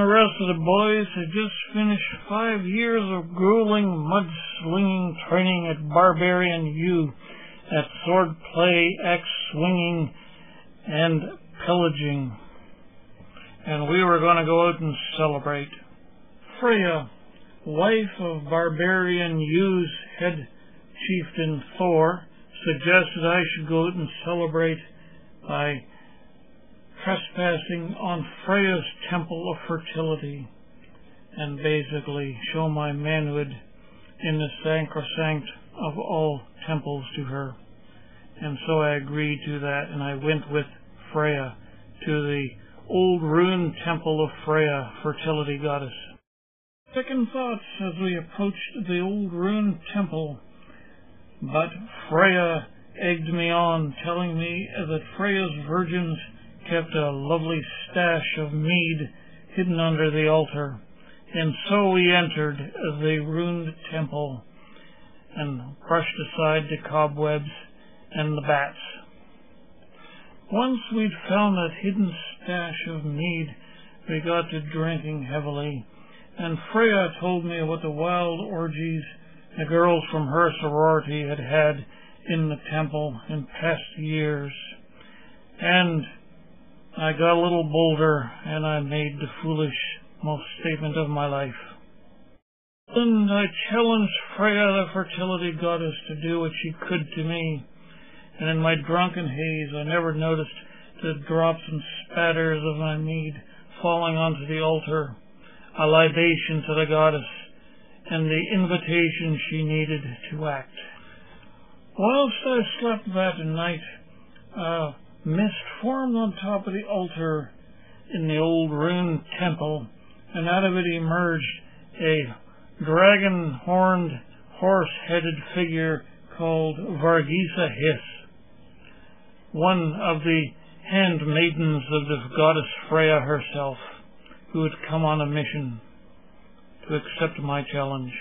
The rest of the boys had just finished five years of grueling mud-slinging training at Barbarian U, at sword play, axe swinging, and pillaging. And we were going to go out and celebrate. Freya, wife of Barbarian U's head chieftain Thor, suggested I should go out and celebrate by trespassing on Freya's temple of fertility and basically show my manhood in the sacrosanct of all temples to her. And so I agreed to that and I went with Freya to the old ruined temple of Freya, fertility goddess. Second thoughts as we approached the old ruined temple, but Freya egged me on, telling me that Freya's virgins kept a lovely stash of mead hidden under the altar. And so we entered the ruined temple and brushed aside the cobwebs and the bats. Once we'd found that hidden stash of mead, we got to drinking heavily, and Freya told me what the wild orgies the girls from her sorority had had in the temple in past years. And I got a little bolder and I made the foolish most statement of my life. Then I challenged Freya the fertility goddess to do what she could to me, and in my drunken haze I never noticed the drops and spatters of my mead falling onto the altar, a libation to the goddess, and the invitation she needed to act. Whilst I slept that night, uh, mist formed on top of the altar in the old ruined temple, and out of it emerged a dragon-horned, horse-headed figure called Vargisa Hiss, one of the handmaidens of the goddess Freya herself, who had come on a mission to accept my challenge.